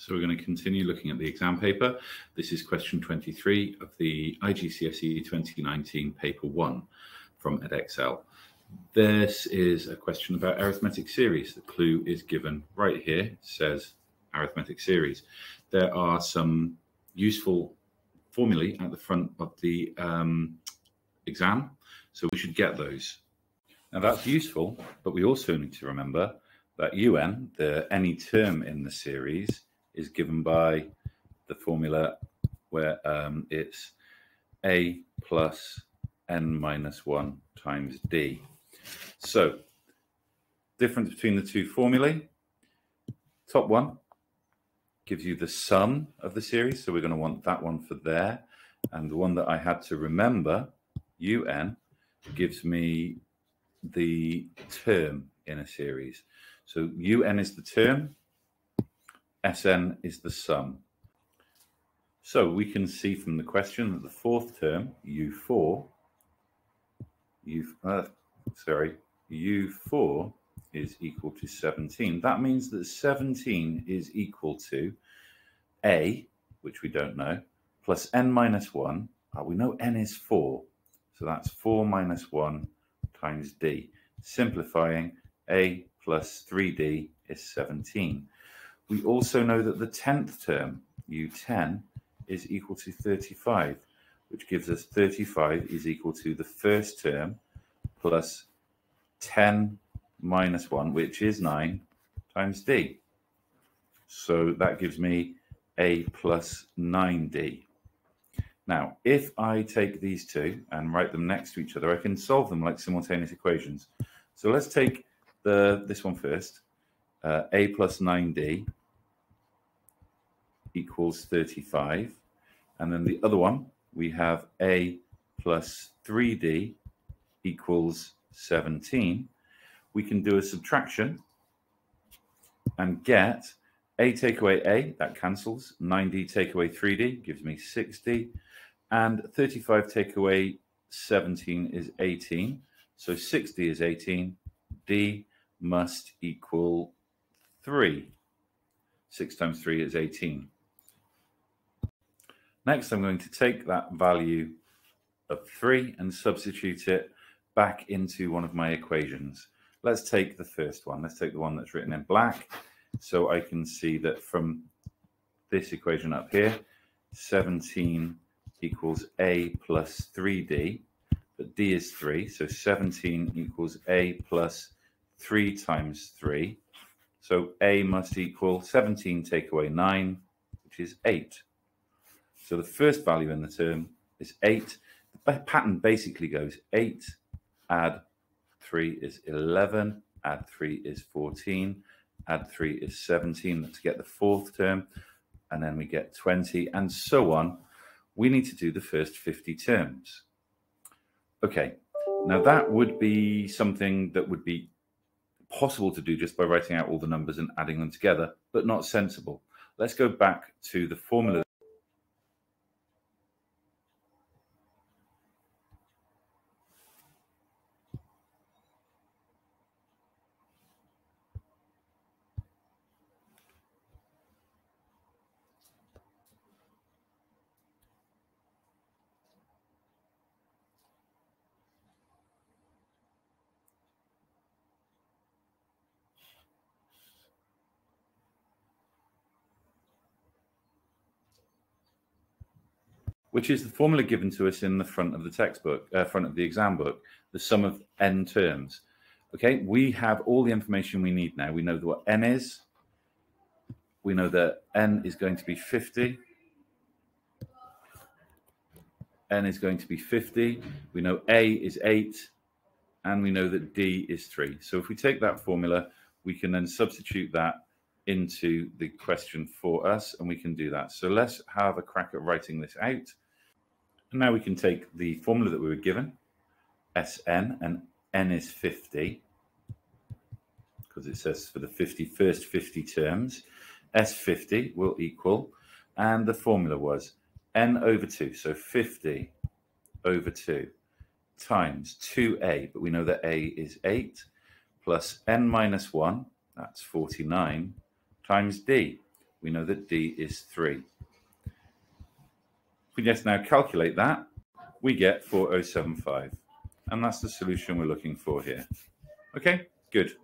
So we're going to continue looking at the exam paper. This is question 23 of the IGCSE 2019 paper 1 from Edexcel. This is a question about arithmetic series. The clue is given right here. It says arithmetic series. There are some useful formulae at the front of the um, exam, so we should get those. Now that's useful, but we also need to remember that un, the any term in the series, is given by the formula where um, it's a plus n minus 1 times d. So, difference between the two formulae. Top one gives you the sum of the series, so we're going to want that one for there. And the one that I had to remember, un, gives me the term in a series. So un is the term, Sn is the sum. So we can see from the question that the fourth term, U4, U, uh, sorry, U4 is equal to 17. That means that 17 is equal to A, which we don't know, plus n minus 1. Uh, we know n is 4. So that's 4 minus 1 times d. Simplifying, A plus 3d is 17. We also know that the 10th term, U10, is equal to 35, which gives us 35 is equal to the first term plus 10 minus 1, which is 9, times d. So that gives me a plus 9d. Now, if I take these two and write them next to each other, I can solve them like simultaneous equations. So let's take the this one first. Uh, a plus 9d equals 35. And then the other one, we have a plus 3d equals 17. We can do a subtraction and get a take away a, that cancels. 9d take away 3d gives me 6d. And 35 take away 17 is 18. So 60 is 18. d must equal 3. 6 times 3 is 18. Next, I'm going to take that value of 3 and substitute it back into one of my equations. Let's take the first one. Let's take the one that's written in black. So I can see that from this equation up here, 17 equals a plus 3d, but d is 3. So 17 equals a plus 3 times 3. So a must equal 17 take away 9, which is 8. So the first value in the term is 8. The pattern basically goes 8, add 3 is 11, add 3 is 14, add 3 is 17 to get the fourth term, and then we get 20, and so on. We need to do the first 50 terms. Okay, now that would be something that would be possible to do just by writing out all the numbers and adding them together, but not sensible. Let's go back to the formula which is the formula given to us in the front of the textbook, uh, front of the exam book, the sum of n terms. Okay, we have all the information we need now. We know what n is. We know that n is going to be 50. n is going to be 50. We know a is 8. And we know that d is 3. So if we take that formula, we can then substitute that into the question for us, and we can do that. So let's have a crack at writing this out. And now we can take the formula that we were given, Sn, and n is 50, because it says for the 50 first 50 terms, S50 will equal, and the formula was n over 2, so 50 over 2 times 2a, but we know that a is 8, plus n minus 1, that's 49, times d. We know that D is 3. We just now calculate that, we get 4075. And that's the solution we're looking for here. Okay, good.